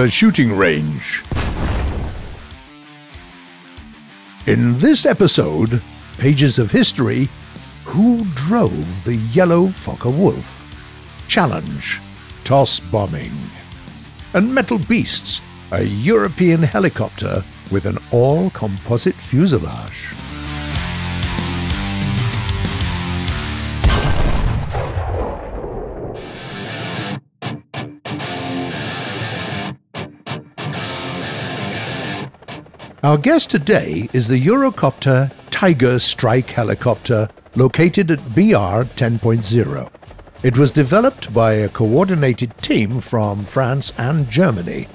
The Shooting Range. In this episode, Pages of History, who drove the yellow Focke-Wulf? Challenge, toss bombing. And Metal Beasts, a European helicopter with an all composite fuselage. Our guest today is the Eurocopter Tiger Strike helicopter located at BR 10.0. It was developed by a coordinated team from France and Germany,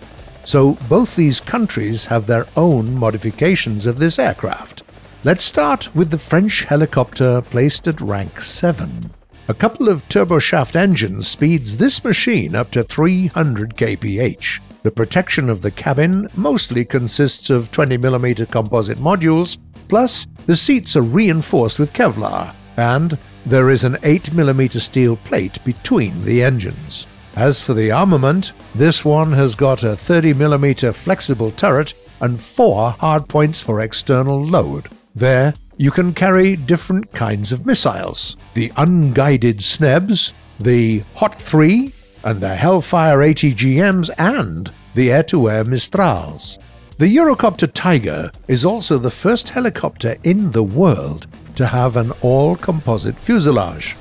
so both these countries have their own modifications of this aircraft. Let's start with the French helicopter placed at rank 7. A couple of turboshaft engines speeds this machine up to 300 kph. The protection of the cabin mostly consists of 20mm composite modules, plus the seats are reinforced with Kevlar, and there is an 8mm steel plate between the engines. As for the armament, this one has got a 30mm flexible turret and four hardpoints for external load. There, you can carry different kinds of missiles the unguided SNEBs, the Hot 3, and the Hellfire ATGMs and the air-to-air Mistrals. The Eurocopter Tiger is also the first helicopter in the world to have an all-composite fuselage.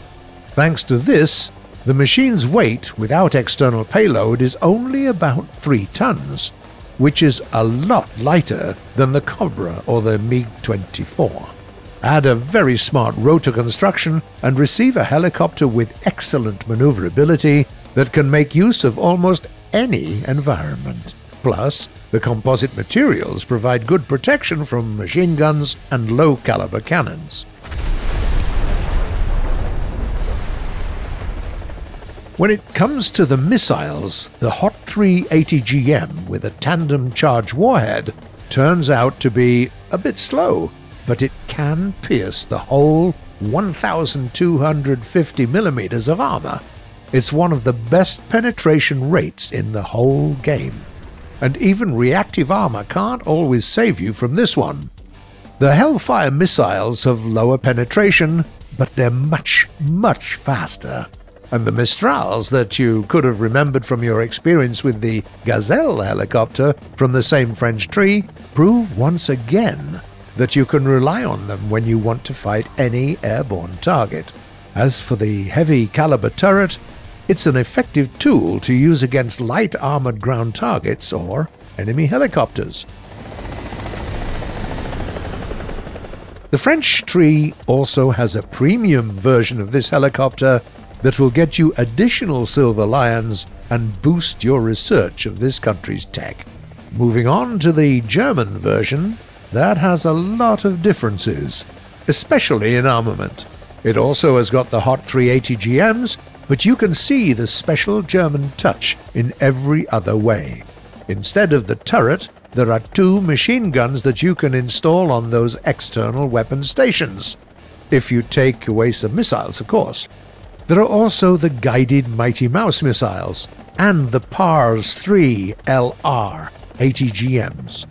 Thanks to this, the machine's weight without external payload is only about 3 tons, which is a lot lighter than the Cobra or the Mi-24. Add a very smart rotor construction and receive a helicopter with excellent maneuverability that can make use of almost any environment. Plus, the composite materials provide good protection from machine guns and low caliber cannons. When it comes to the missiles, the Hot 3 ATGM with a tandem charge warhead turns out to be a bit slow, but it can pierce the whole 1,250 millimeters of armor. It's one of the best penetration rates in the whole game. And even reactive armor can't always save you from this one. The Hellfire missiles have lower penetration, but they're much, much faster. And the Mistrals that you could have remembered from your experience with the Gazelle helicopter from the same French tree prove once again that you can rely on them when you want to fight any airborne target. As for the heavy caliber turret, it's an effective tool to use against light armored ground targets or enemy helicopters. The French tree also has a premium version of this helicopter that will get you additional Silver Lions and boost your research of this country's tech. Moving on to the German version, that has a lot of differences, especially in armament. It also has got the Hot 3 ATGMs but you can see the special German touch in every other way. Instead of the turret, there are two machine guns that you can install on those external weapon stations. If you take away some missiles, of course. There are also the guided Mighty Mouse missiles and the PARS 3 LR ATGMs,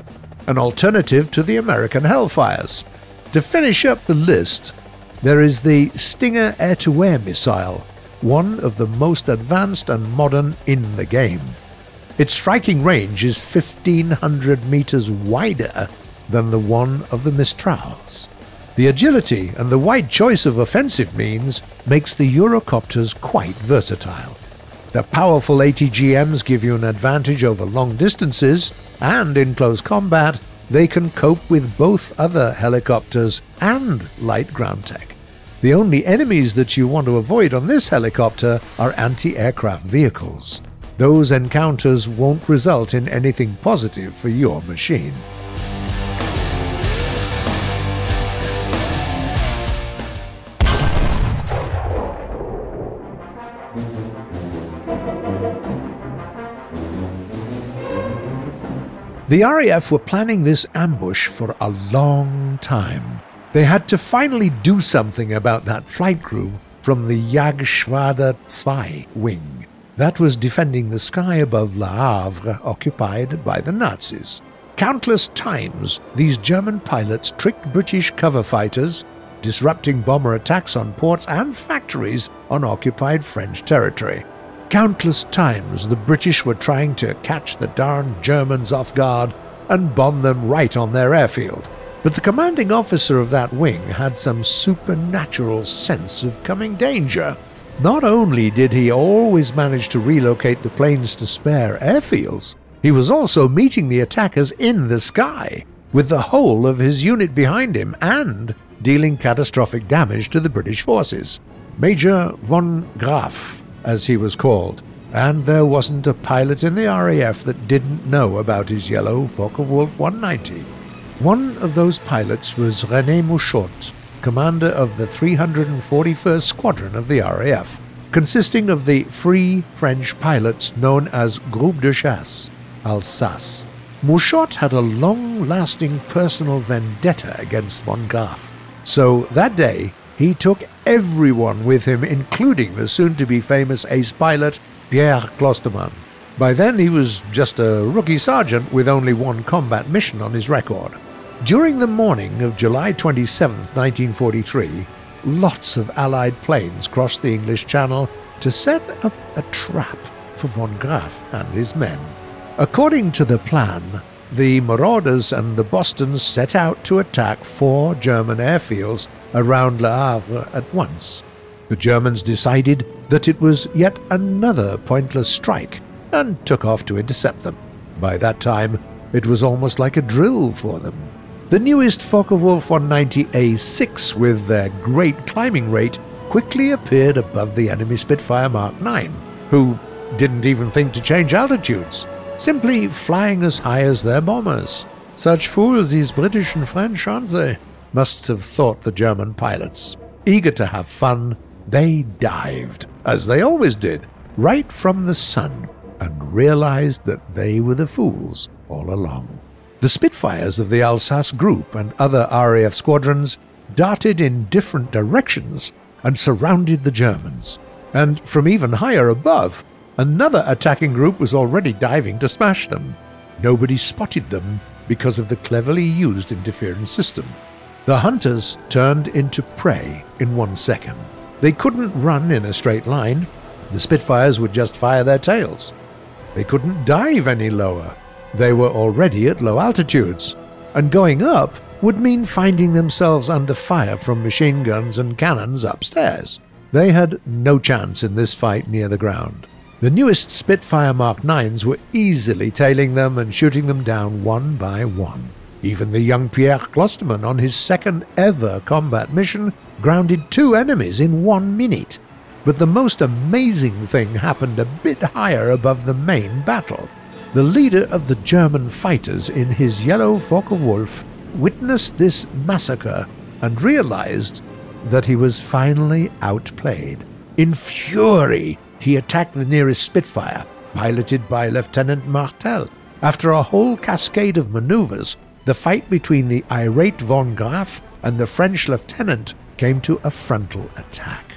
an alternative to the American Hellfires. To finish up the list, there is the Stinger air to air missile, one of the most advanced and modern in the game. Its striking range is 1500 meters wider than the one of the Mistrals. The agility and the wide choice of offensive means makes the Eurocopters quite versatile. The powerful ATGMs give you an advantage over long distances, and in close combat, they can cope with both other helicopters and light ground tech. The only enemies that you want to avoid on this helicopter are anti-aircraft vehicles. Those encounters won't result in anything positive for your machine. The RAF were planning this ambush for a long time. They had to finally do something about that flight crew from the Jagdgeschwader 2 wing. that was defending the sky above Le Havre occupied by the Nazis. Countless times, these German pilots tricked British cover fighters, disrupting bomber attacks on ports and factories on occupied French territory. Countless times, the British were trying to catch the darn Germans off guard and bomb them right on their airfield. But the commanding officer of that wing had some supernatural sense of coming danger. Not only did he always manage to relocate the planes to spare airfields, he was also meeting the attackers in the sky, with the whole of his unit behind him and dealing catastrophic damage to the British forces. Major von Graff, as he was called, and there wasn't a pilot in the RAF that didn't know about his yellow Focke-Wulf 190. One of those pilots was René Mouchotte, commander of the 341st Squadron of the RAF, consisting of the free French pilots known as Groupe de Chasse. Alsace. Mouchotte had a long lasting personal vendetta against von Graff, so that day he took everyone with him, including the soon to be famous ace pilot Pierre Clostermann. By then he was just a rookie sergeant with only one combat mission on his record. During the morning of July 27, 1943, lots of Allied planes crossed the English Channel to set up a trap for von Graff and his men. According to the plan, the Marauders and the Bostons set out to attack four German airfields around Le Havre at once. The Germans decided that it was yet another pointless strike and took off to intercept them. By that time, it was almost like a drill for them. The newest Focke-Wulf 190A6 with their great climbing rate quickly appeared above the enemy Spitfire Mark 9, who didn't even think to change altitudes simply flying as high as their bombers. Such fools these British and French, aren't they? Must have thought the German pilots. Eager to have fun, they dived, as they always did, right from the sun, and realized that they were the fools all along. The Spitfires of the Alsace Group and other RAF squadrons darted in different directions and surrounded the Germans. And from even higher above, Another attacking group was already diving to smash them. Nobody spotted them because of the cleverly used interference system. The hunters turned into prey in one second. They couldn't run in a straight line. The Spitfires would just fire their tails. They couldn't dive any lower. They were already at low altitudes. And going up would mean finding themselves under fire from machine guns and cannons upstairs. They had no chance in this fight near the ground. The newest Spitfire Mark 9s were easily tailing them and shooting them down one by one. Even the young Pierre Clostermann on his second ever combat mission, grounded two enemies in one minute. But the most amazing thing happened a bit higher above the main battle. The leader of the German fighters in his yellow Focke-Wulf witnessed this massacre and realized that he was finally outplayed. In fury, he attacked the nearest Spitfire, piloted by Lieutenant Martel. After a whole cascade of maneuvers, the fight between the irate von Graff and the French lieutenant came to a frontal attack.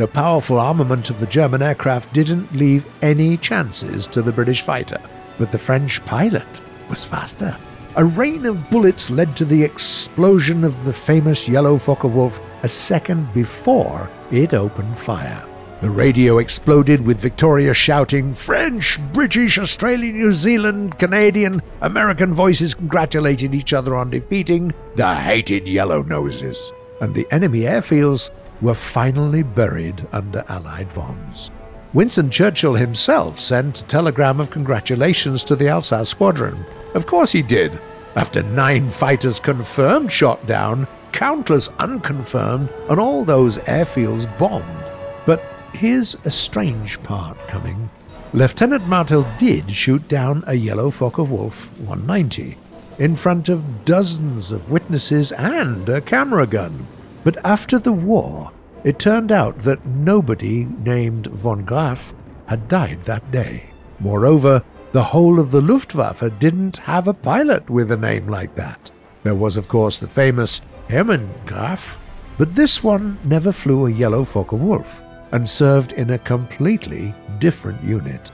The powerful armament of the German aircraft didn't leave any chances to the British fighter, but the French pilot was faster. A rain of bullets led to the explosion of the famous yellow Focke-Wulf a second before it opened fire. The radio exploded with Victoria shouting, French, British, Australian, New Zealand, Canadian, American voices congratulated each other on defeating the hated Yellow Noses. And the enemy airfields were finally buried under Allied bombs. Winston Churchill himself sent a telegram of congratulations to the Alsace squadron. Of course he did. After nine fighters confirmed shot down, countless unconfirmed, and all those airfields bombed. But Here's a strange part coming. Lieutenant Martel did shoot down a yellow Focke-Wulf 190 in front of dozens of witnesses and a camera gun. But after the war, it turned out that nobody named von Graff had died that day. Moreover, the whole of the Luftwaffe didn't have a pilot with a name like that. There was, of course, the famous Hermann Graf, but this one never flew a yellow Focke-Wulf and served in a completely different unit.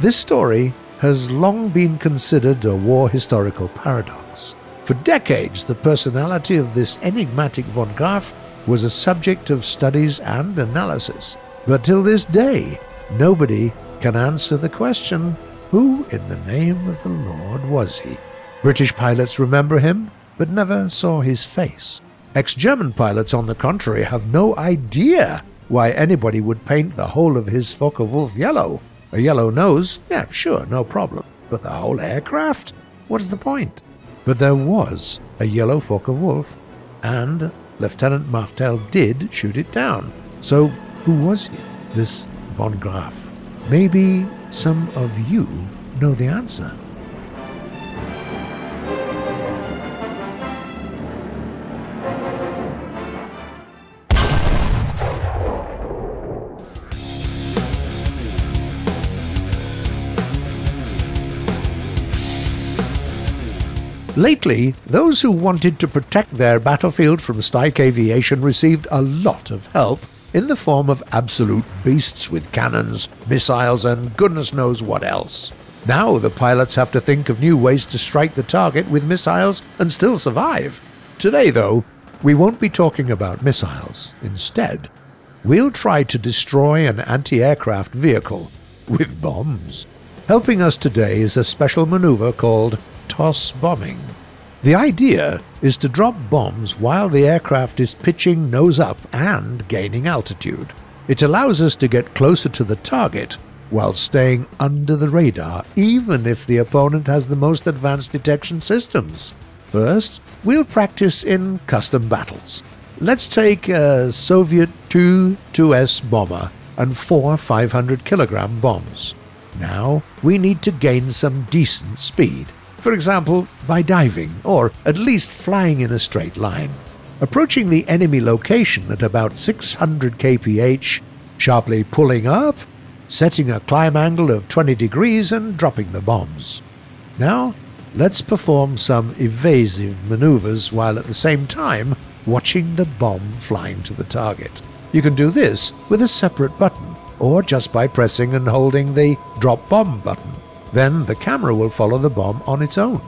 This story has long been considered a war historical paradox. For decades, the personality of this enigmatic von Graf was a subject of studies and analysis. But till this day, nobody can answer the question who in the name of the Lord was he? British pilots remember him, but never saw his face. Ex German pilots, on the contrary, have no idea why anybody would paint the whole of his Focke Wulf yellow. A yellow nose, yeah, sure, no problem. But the whole aircraft? What's the point? But there was a yellow Focke-Wulf, and Lieutenant Martel did shoot it down. So who was he, this von Graf? Maybe some of you know the answer. Lately, those who wanted to protect their battlefield from Stike aviation received a lot of help in the form of absolute beasts with cannons, missiles, and goodness knows what else. Now the pilots have to think of new ways to strike the target with missiles and still survive. Today, though, we won't be talking about missiles. Instead, we'll try to destroy an anti aircraft vehicle with bombs. Helping us today is a special maneuver called toss bombing. The idea is to drop bombs while the aircraft is pitching nose up and gaining altitude. It allows us to get closer to the target while staying under the radar, even if the opponent has the most advanced detection systems. First, we'll practice in custom battles. Let's take a Soviet Tu-2S bomber and four 500 kilogram bombs. Now we need to gain some decent speed for example, by diving, or at least flying in a straight line. Approaching the enemy location at about 600 kph, sharply pulling up, setting a climb angle of 20 degrees, and dropping the bombs. Now, let's perform some evasive maneuvers while at the same time watching the bomb flying to the target. You can do this with a separate button, or just by pressing and holding the drop bomb button. Then the camera will follow the bomb on its own.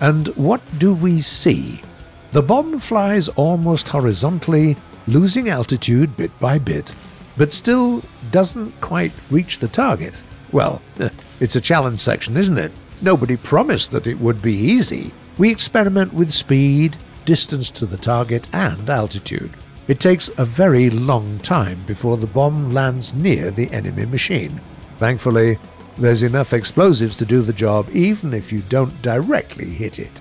And what do we see? The bomb flies almost horizontally, losing altitude bit by bit, but still doesn't quite reach the target. Well, it's a challenge section, isn't it? Nobody promised that it would be easy. We experiment with speed, distance to the target, and altitude. It takes a very long time before the bomb lands near the enemy machine. Thankfully, there's enough explosives to do the job even if you don't directly hit it.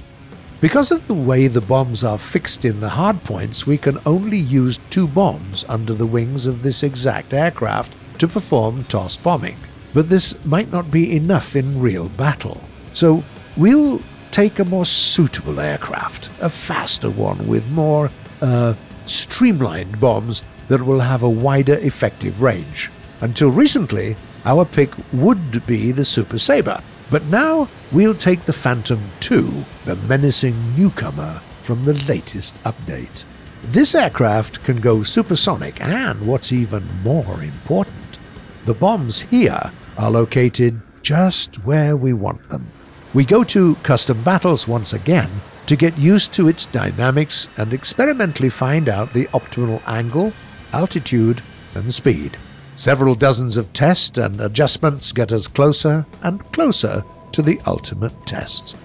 Because of the way the bombs are fixed in the hardpoints, we can only use two bombs under the wings of this exact aircraft to perform toss bombing. But this might not be enough in real battle. So we'll take a more suitable aircraft, a faster one with more uh, streamlined bombs that will have a wider effective range. Until recently, our pick would be the Super Sabre, but now we'll take the Phantom II, the menacing newcomer from the latest update. This aircraft can go supersonic, and what's even more important, the bombs here are located just where we want them. We go to custom battles once again to get used to its dynamics and experimentally find out the optimal angle, altitude, and speed. Several dozens of tests and adjustments get us closer and closer to the ultimate test.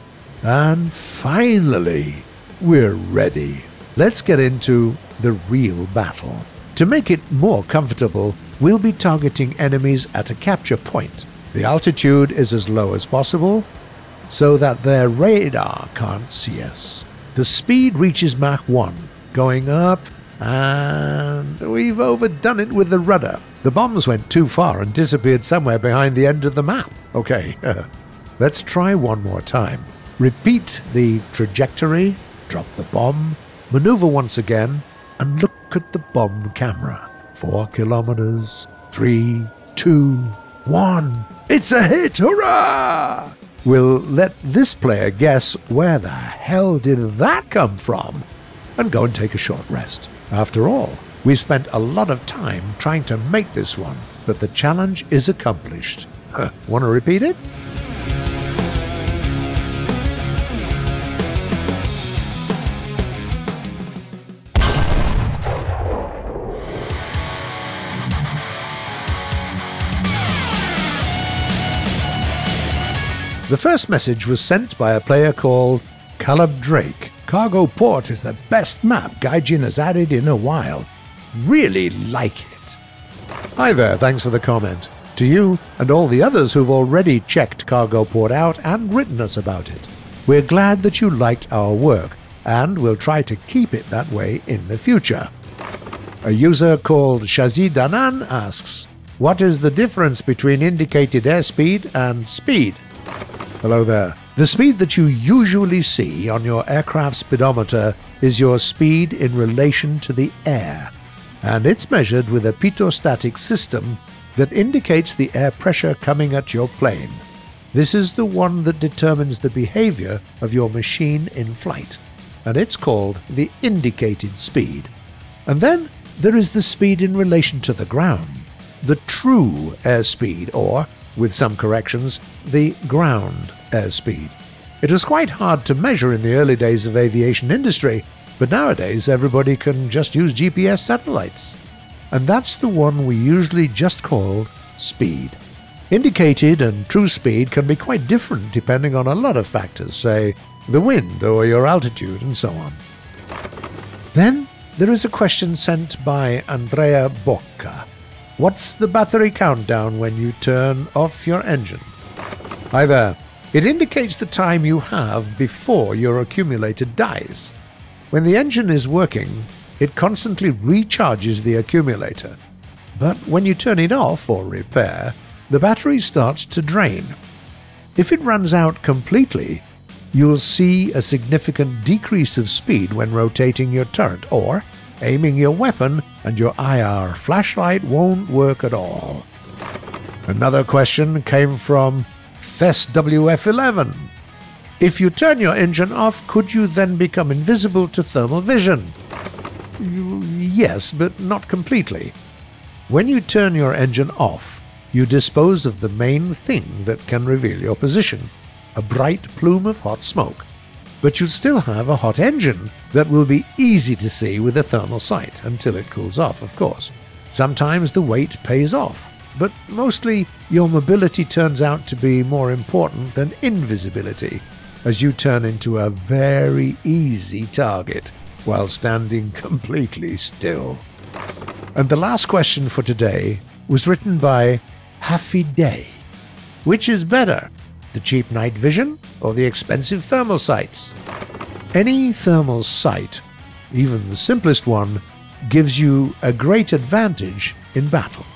And finally, we're ready. Let's get into the real battle. To make it more comfortable, we'll be targeting enemies at a capture point. The altitude is as low as possible so that their radar can't see us. The speed reaches Mach 1, going up, and we've overdone it with the rudder. The bombs went too far and disappeared somewhere behind the end of the map. Okay, let's try one more time. Repeat the trajectory, drop the bomb, maneuver once again, and look at the bomb camera. Four kilometers, three, two, one. It's a hit! Hurrah! We'll let this player guess where the hell did that come from and go and take a short rest. After all, we spent a lot of time trying to make this one, but the challenge is accomplished. Want to repeat it? The first message was sent by a player called Caleb Drake. Cargo Port is the best map Gaijin has added in a while. Really like it. Hi there, thanks for the comment. To you and all the others who've already checked Cargo Port out and written us about it. We're glad that you liked our work, and we'll try to keep it that way in the future. A user called Shazi Danan asks, What is the difference between indicated airspeed and speed? Hello there. The speed that you usually see on your aircraft speedometer is your speed in relation to the air, and it's measured with a pitot-static system that indicates the air pressure coming at your plane. This is the one that determines the behavior of your machine in flight, and it's called the indicated speed. And then there is the speed in relation to the ground, the true airspeed, or with some corrections, the ground airspeed. It was quite hard to measure in the early days of aviation industry, but nowadays everybody can just use GPS satellites. And that's the one we usually just call speed. Indicated and true speed can be quite different depending on a lot of factors, say the wind or your altitude and so on. Then there is a question sent by Andrea Bocca. What's the battery countdown when you turn off your engine? Hi there. It indicates the time you have before your accumulator dies. When the engine is working, it constantly recharges the accumulator. But when you turn it off or repair, the battery starts to drain. If it runs out completely, you'll see a significant decrease of speed when rotating your turret or aiming your weapon and your IR flashlight won't work at all. Another question came from ThesWF11. If you turn your engine off, could you then become invisible to thermal vision? Yes, but not completely. When you turn your engine off, you dispose of the main thing that can reveal your position a bright plume of hot smoke but you still have a hot engine that will be easy to see with a thermal sight, until it cools off, of course. Sometimes the weight pays off, but mostly your mobility turns out to be more important than invisibility, as you turn into a very easy target while standing completely still. And the last question for today was written by Happy Day. Which is better, the cheap night vision or the expensive thermal sights. Any thermal sight, even the simplest one, gives you a great advantage in battle,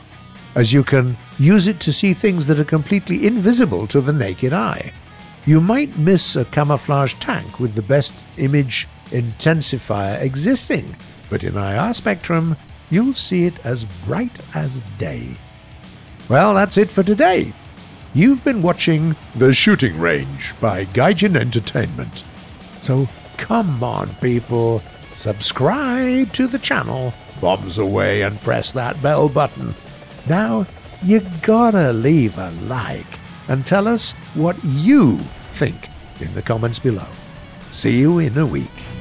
as you can use it to see things that are completely invisible to the naked eye. You might miss a camouflage tank with the best image intensifier existing, but in IR spectrum, you'll see it as bright as day. Well, that's it for today. You've been watching The Shooting Range by Gaijin Entertainment. So come on, people, subscribe to the channel, bombs away, and press that bell button. Now, you gotta leave a like and tell us what you think in the comments below. See you in a week.